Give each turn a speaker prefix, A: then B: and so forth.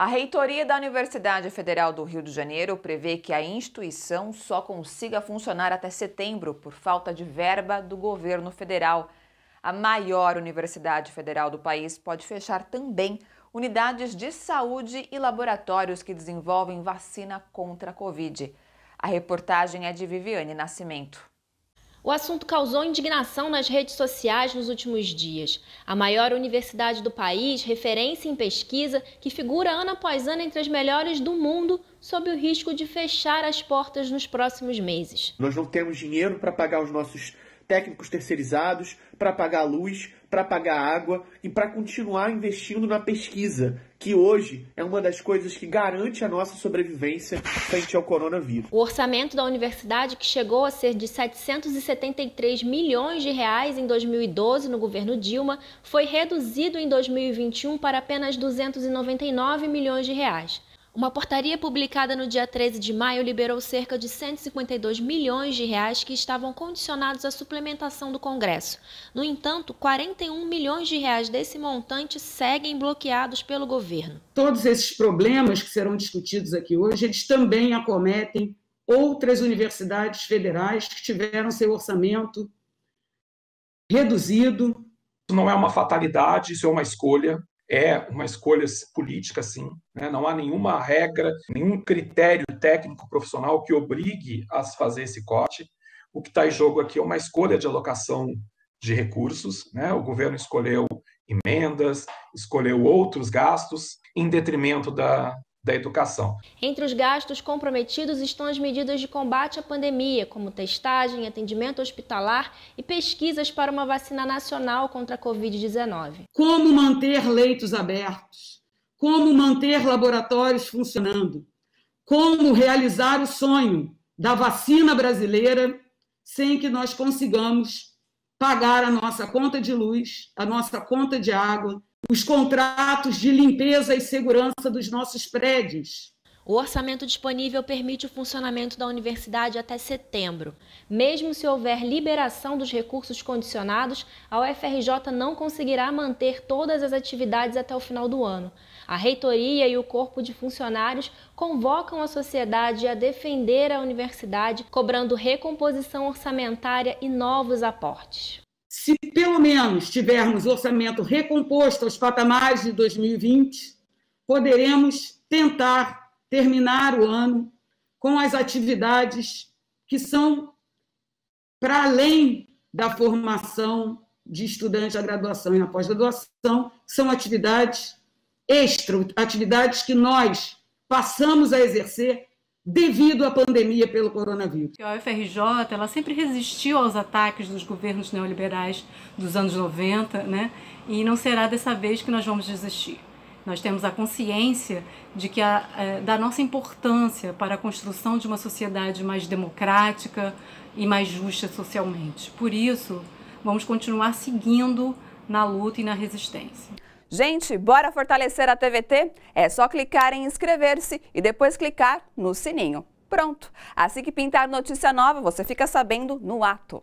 A: A reitoria da Universidade Federal do Rio de Janeiro prevê que a instituição só consiga funcionar até setembro por falta de verba do governo federal. A maior universidade federal do país pode fechar também unidades de saúde e laboratórios que desenvolvem vacina contra a Covid. A reportagem é de Viviane Nascimento.
B: O assunto causou indignação nas redes sociais nos últimos dias. A maior universidade do país, referência em pesquisa, que figura ano após ano entre as melhores do mundo, sob o risco de fechar as portas nos próximos meses.
C: Nós não temos dinheiro para pagar os nossos técnicos terceirizados, para pagar luz, para pagar água e para continuar investindo na pesquisa, que hoje é uma das coisas que garante a nossa sobrevivência frente ao coronavírus.
B: O orçamento da universidade, que chegou a ser de 773 milhões de reais em 2012 no governo Dilma, foi reduzido em 2021 para apenas 299 milhões de reais. Uma portaria publicada no dia 13 de maio liberou cerca de 152 milhões de reais que estavam condicionados à suplementação do Congresso. No entanto, 41 milhões de reais desse montante seguem bloqueados pelo governo.
D: Todos esses problemas que serão discutidos aqui hoje, eles também acometem outras universidades federais que tiveram seu orçamento reduzido.
E: Não é uma fatalidade, isso é uma escolha é uma escolha política, sim. Né? Não há nenhuma regra, nenhum critério técnico profissional que obrigue a fazer esse corte. O que está em jogo aqui é uma escolha de alocação de recursos. Né? O governo escolheu emendas, escolheu outros gastos em detrimento da, da educação.
B: Entre os gastos comprometidos estão as medidas de combate à pandemia, como testagem, atendimento hospitalar e pesquisas para uma vacina nacional contra a Covid-19.
D: Como manter leitos abertos? Como manter laboratórios funcionando? Como realizar o sonho da vacina brasileira sem que nós consigamos pagar a nossa conta de luz, a nossa conta de água, os contratos de limpeza e segurança dos nossos prédios.
B: O orçamento disponível permite o funcionamento da universidade até setembro. Mesmo se houver liberação dos recursos condicionados, a UFRJ não conseguirá manter todas as atividades até o final do ano. A reitoria e o corpo de funcionários convocam a sociedade a defender a universidade, cobrando recomposição orçamentária e novos aportes
D: se pelo menos tivermos orçamento recomposto aos patamares de 2020, poderemos tentar terminar o ano com as atividades que são para além da formação de estudantes da graduação e na pós-graduação, são atividades extra, atividades que nós passamos a exercer devido à pandemia pelo coronavírus.
F: A UFRJ ela sempre resistiu aos ataques dos governos neoliberais dos anos 90, né? E não será dessa vez que nós vamos desistir. Nós temos a consciência de que a, é, da nossa importância para a construção de uma sociedade mais democrática e mais justa socialmente. Por isso, vamos continuar seguindo na luta e na resistência.
A: Gente, bora fortalecer a TVT? É só clicar em inscrever-se e depois clicar no sininho. Pronto! Assim que pintar notícia nova, você fica sabendo no ato.